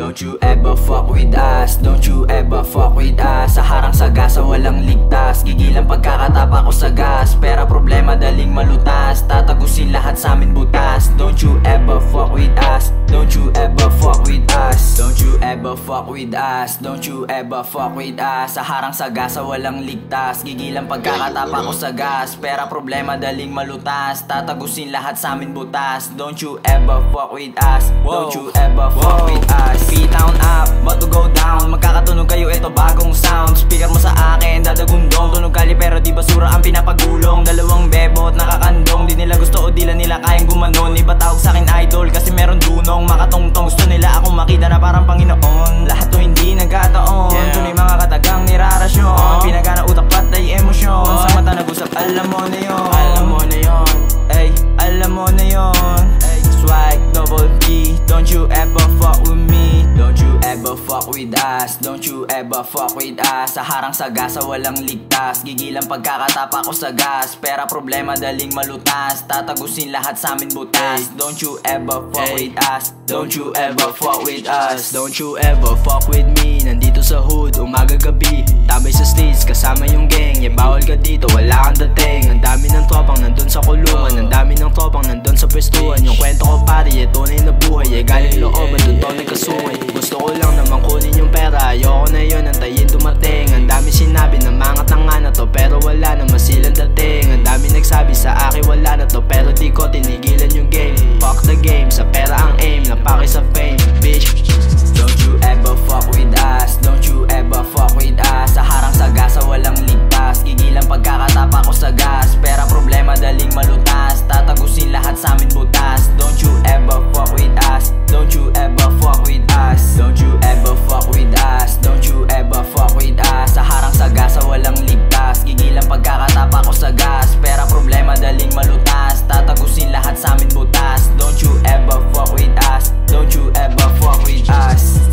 Don't you ever fuck with us. Don't you ever fuck with us. Sa harang sa gasa walang ligtas. Gigilang pagkakatapa ko sa gas. Pera problema daling malutas. Tatagusin lahat sa amin butas. Don't you ever fuck with us fuck with us. Don't you ever fuck with us. Sa harang sa gasa walang ligtas. Gigilang pagkakatapa ko sa gas. Pera problema daling malutas. Tatagusin lahat sa amin butas. Don't you ever fuck with us. Don't you ever fuck with us. P-Town up, about to go down. Magkakatunog kayo, ito bagong sound. Speaker mo sa akin, dadagundong Tunog kali pero di basura ang pinapagulong. Dalawang bebot, nakakandong. Di nila gusto o dila nila kayang gumanon. Iba tawag sa akin idol kasi meron dunong. Makatongtong, gusto nila akong makita na parang Panginoon alam mo na yun. Alam mo na yon Ay, alam mo na yon Swag, double G Don't you ever fuck with me. Don't you ever fuck with us. Don't you ever fuck with us. Sa harang sa gasa walang ligtas. Gigilang pagkakatapa ko sa gas. Pera problema daling malutas. Tatagusin lahat sa amin butas. Don't you ever fuck with us. Don't you ever fuck with us. Don't you ever fuck with me. Nandito sa hood, umaga gabi kasama yung gang. Yeah, bawal ka dito, wala kang dating. Ang dami ng tropang nandun sa kulungan Ang dami ng tropang nandun sa pwestuhan. Yung kwento ko pare, eh, tunay na buhay. Eh, galing looban, dun to nagkasungay Gusto ko lang naman kunin yung pera. Ayoko na yun, antayin dumating. Ang dami sinabi na mga tanga na to Pero wala naman silang dating. Ang dami nagsabi sa akin wala na to Pero di ko tinigilan us. Don't you ever fuck with us. Don't you ever fuck with us.